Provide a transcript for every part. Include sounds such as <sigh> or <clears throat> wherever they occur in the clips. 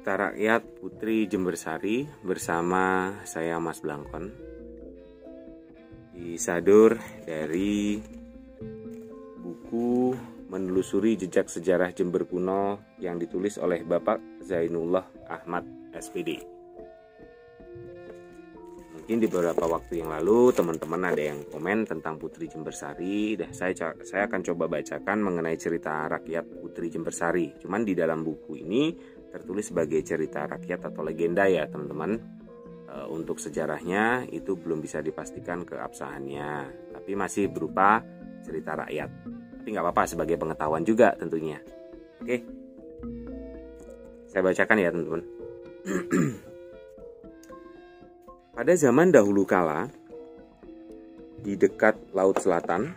Rakyat Putri Jembersari bersama saya Mas Blangkon. Disadur dari buku Menelusuri Jejak Sejarah Jember Kuno yang ditulis oleh Bapak Zainullah Ahmad SPD Mungkin di beberapa waktu yang lalu teman-teman ada yang komen tentang Putri Jembersari. Dah saya, saya akan coba bacakan mengenai cerita rakyat Putri Jembersari. Cuman di dalam buku ini tertulis sebagai cerita rakyat atau legenda ya teman-teman. E, untuk sejarahnya itu belum bisa dipastikan keabsahannya. Tapi masih berupa cerita rakyat. Tapi nggak apa-apa sebagai pengetahuan juga tentunya. Oke? Saya bacakan ya teman-teman. <clears throat> Pada zaman dahulu kala di dekat laut selatan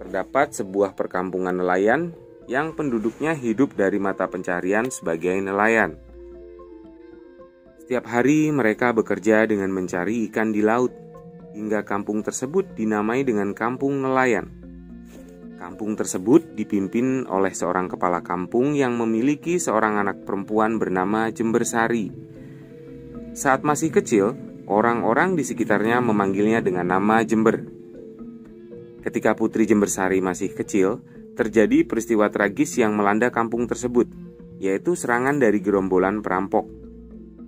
terdapat sebuah perkampungan nelayan yang penduduknya hidup dari mata pencarian sebagai nelayan. Setiap hari mereka bekerja dengan mencari ikan di laut, hingga kampung tersebut dinamai dengan kampung nelayan. Kampung tersebut dipimpin oleh seorang kepala kampung yang memiliki seorang anak perempuan bernama Jembersari. Saat masih kecil, orang-orang di sekitarnya memanggilnya dengan nama Jember. Ketika Putri Jembersari masih kecil, terjadi peristiwa tragis yang melanda kampung tersebut, yaitu serangan dari gerombolan perampok.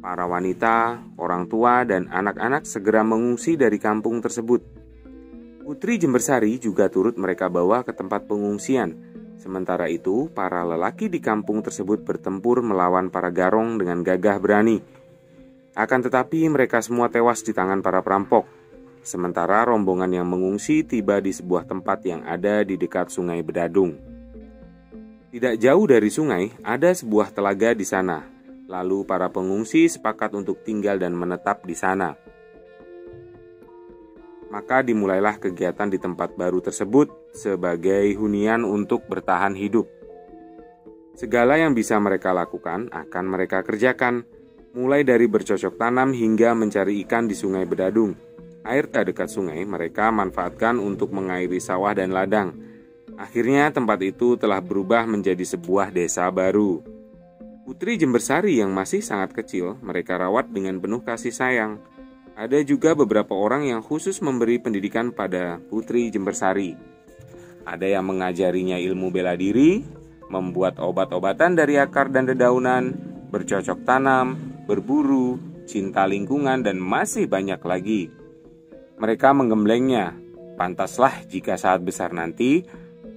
Para wanita, orang tua, dan anak-anak segera mengungsi dari kampung tersebut. Putri Jembersari juga turut mereka bawa ke tempat pengungsian. Sementara itu, para lelaki di kampung tersebut bertempur melawan para garong dengan gagah berani. Akan tetapi, mereka semua tewas di tangan para perampok. Sementara rombongan yang mengungsi tiba di sebuah tempat yang ada di dekat Sungai Bedadung. Tidak jauh dari sungai, ada sebuah telaga di sana. Lalu para pengungsi sepakat untuk tinggal dan menetap di sana. Maka dimulailah kegiatan di tempat baru tersebut sebagai hunian untuk bertahan hidup. Segala yang bisa mereka lakukan akan mereka kerjakan, mulai dari bercocok tanam hingga mencari ikan di Sungai Bedadung Air tak dekat sungai mereka manfaatkan untuk mengairi sawah dan ladang. Akhirnya tempat itu telah berubah menjadi sebuah desa baru. Putri Jembersari yang masih sangat kecil mereka rawat dengan penuh kasih sayang. Ada juga beberapa orang yang khusus memberi pendidikan pada Putri Jembersari. Ada yang mengajarinya ilmu bela diri, membuat obat-obatan dari akar dan dedaunan, bercocok tanam, berburu, cinta lingkungan, dan masih banyak lagi. Mereka menggemblengnya. Pantaslah jika saat besar nanti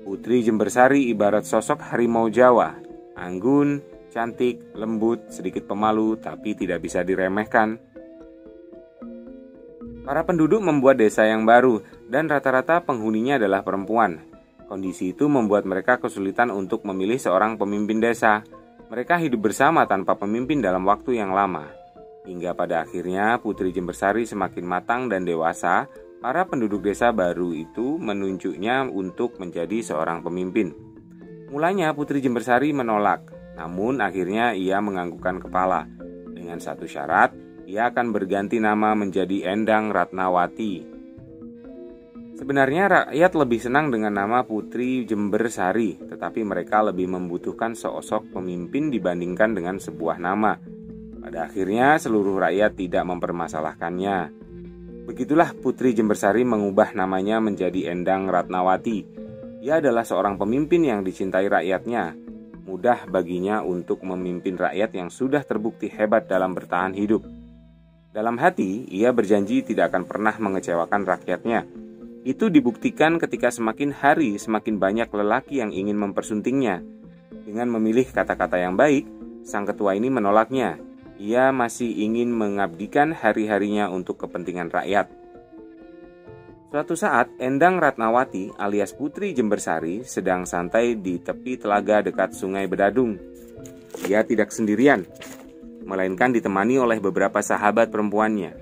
Putri Jembersari ibarat sosok harimau Jawa, anggun, cantik, lembut, sedikit pemalu, tapi tidak bisa diremehkan. Para penduduk membuat desa yang baru, dan rata-rata penghuninya adalah perempuan. Kondisi itu membuat mereka kesulitan untuk memilih seorang pemimpin desa. Mereka hidup bersama tanpa pemimpin dalam waktu yang lama. Hingga pada akhirnya Putri Jembersari semakin matang dan dewasa, para penduduk desa baru itu menunjuknya untuk menjadi seorang pemimpin. Mulanya Putri Jembersari menolak, namun akhirnya ia menganggukkan kepala. Dengan satu syarat, ia akan berganti nama menjadi Endang Ratnawati. Sebenarnya rakyat lebih senang dengan nama Putri Jembersari, tetapi mereka lebih membutuhkan sosok pemimpin dibandingkan dengan sebuah nama. Pada akhirnya seluruh rakyat tidak mempermasalahkannya. Begitulah Putri Jembersari mengubah namanya menjadi Endang Ratnawati. Ia adalah seorang pemimpin yang dicintai rakyatnya. Mudah baginya untuk memimpin rakyat yang sudah terbukti hebat dalam bertahan hidup. Dalam hati, ia berjanji tidak akan pernah mengecewakan rakyatnya. Itu dibuktikan ketika semakin hari semakin banyak lelaki yang ingin mempersuntingnya. Dengan memilih kata-kata yang baik, sang ketua ini menolaknya ia masih ingin mengabdikan hari-harinya untuk kepentingan rakyat. Suatu saat, Endang Ratnawati alias Putri Jembersari sedang santai di tepi telaga dekat Sungai Bedadung. Ia tidak sendirian, melainkan ditemani oleh beberapa sahabat perempuannya.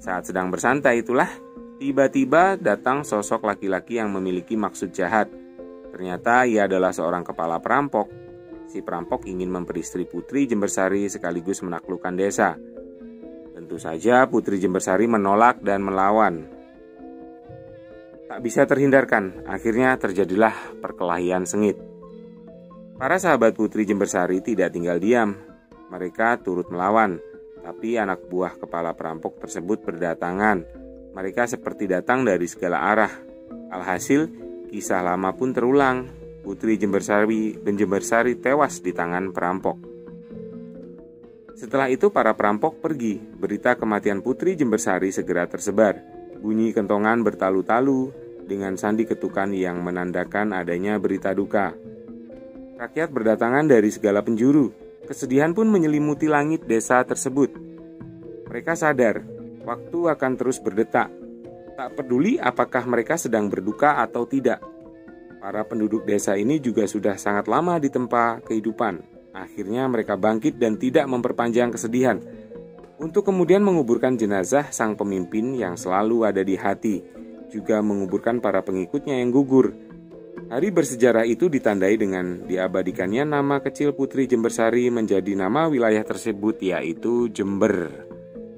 Saat sedang bersantai itulah, tiba-tiba datang sosok laki-laki yang memiliki maksud jahat. Ternyata ia adalah seorang kepala perampok si perampok ingin memperistri Putri Jembersari sekaligus menaklukkan desa. Tentu saja Putri Jembersari menolak dan melawan. Tak bisa terhindarkan, akhirnya terjadilah perkelahian sengit. Para sahabat Putri Jembersari tidak tinggal diam. Mereka turut melawan, tapi anak buah kepala perampok tersebut berdatangan. Mereka seperti datang dari segala arah. Alhasil, kisah lama pun terulang. Putri Jembersari, Benjembersari tewas di tangan perampok. Setelah itu para perampok pergi. Berita kematian Putri Jembersari segera tersebar. Bunyi kentongan bertalu-talu dengan sandi ketukan yang menandakan adanya berita duka. Rakyat berdatangan dari segala penjuru. Kesedihan pun menyelimuti langit desa tersebut. Mereka sadar, waktu akan terus berdetak. Tak peduli apakah mereka sedang berduka atau tidak. Para penduduk desa ini juga sudah sangat lama di tempat kehidupan. Akhirnya mereka bangkit dan tidak memperpanjang kesedihan. Untuk kemudian menguburkan jenazah sang pemimpin yang selalu ada di hati, juga menguburkan para pengikutnya yang gugur Hari bersejarah itu ditandai dengan diabadikannya nama kecil Putri Jembersari menjadi nama wilayah tersebut yaitu Jember.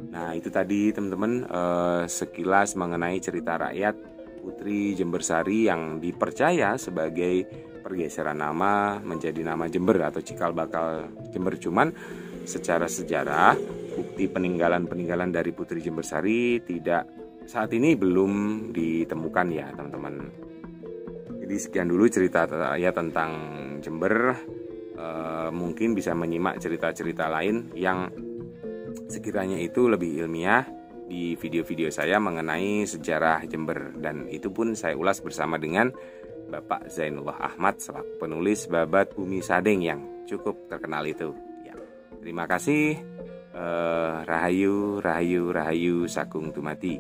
Nah itu tadi teman-teman eh, sekilas mengenai cerita rakyat Putri Jembersari yang dipercaya sebagai pergeseran nama menjadi nama Jember atau cikal bakal Jember cuman secara sejarah bukti peninggalan-peninggalan dari Putri Jembersari tidak saat ini belum ditemukan ya teman-teman. Jadi sekian dulu cerita saya tentang Jember. E, mungkin bisa menyimak cerita-cerita lain yang sekiranya itu lebih ilmiah di video-video saya mengenai sejarah Jember dan itu pun saya ulas bersama dengan Bapak Zainullah Ahmad selaku penulis Babat Bumi Sadeng yang cukup terkenal itu. Ya. Terima kasih. Eh, rahayu, rahayu, rahayu, sakung tumati.